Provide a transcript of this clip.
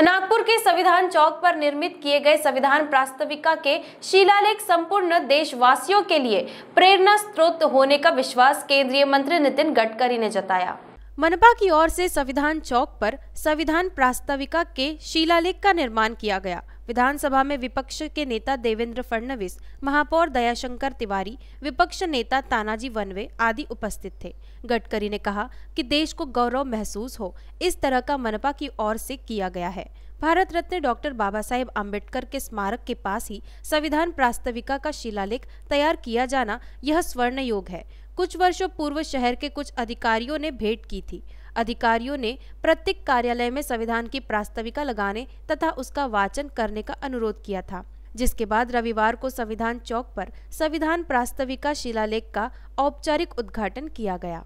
नागपुर के संविधान चौक पर निर्मित किए गए संविधान प्रास्ताविका के शिलालेख संपूर्ण देशवासियों के लिए प्रेरणा स्रोत होने का विश्वास केंद्रीय मंत्री नितिन गडकरी ने जताया। मनपा की ओर से संविधान चौक पर संविधान प्रास्ताविका के शिलालेख का निर्माण किया गया। विधानसभा में विपक्ष के नेता देवेंद्र फडणवीस, महापौर दयाशंकर तिवारी, विपक्ष नेता तानाजी वनवे आदि उपस्थित थे। गडकरी ने कहा कि देश को गौरव महसूस हो, इस तरह का मनपा की ओर से किया गया है। भारत रत्न डॉक्टर बाबा साहेब आम्बेडकर के स्मारक के पास ही संविधान प्रास्ताविका का शिलालेख तैयार किया जाना यह स्वर्ण योग है। कुछ वर्षों पूर्व शहर के कुछ अधिकारियों ने भेंट की थी। अधिकारियों ने प्रत्येक कार्यालय में संविधान की प्रास्ताविका लगाने तथा उसका वाचन करने का अनुरोध किया था, जिसके बाद रविवार को संविधान चौक पर संविधान प्रास्ताविका शिलालेख का औपचारिक उद्घाटन किया गया।